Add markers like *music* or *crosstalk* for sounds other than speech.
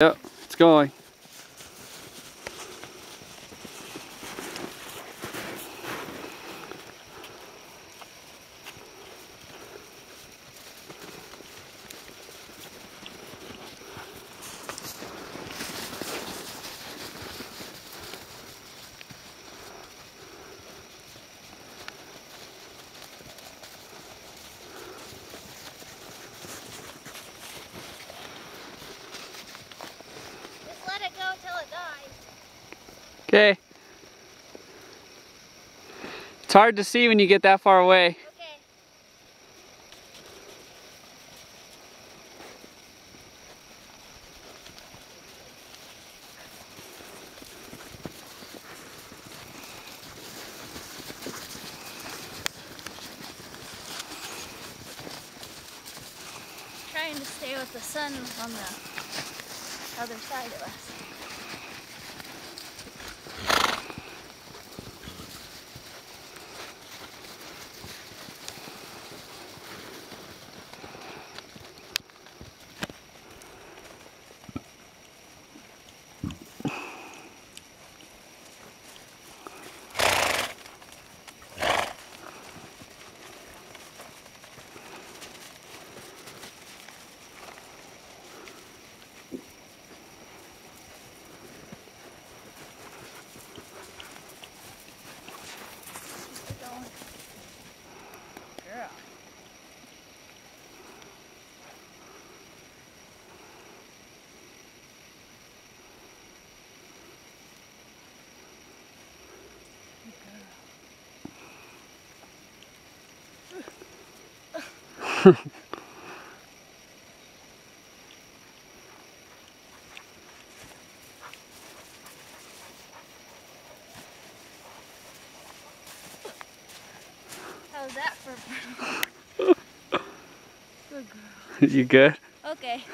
Yep, it's going. Till it dies. Okay. It's hard to see when you get that far away. Okay. Trying to stay with the sun on the other side of us. How's that for *laughs* Good girl. you good? Okay.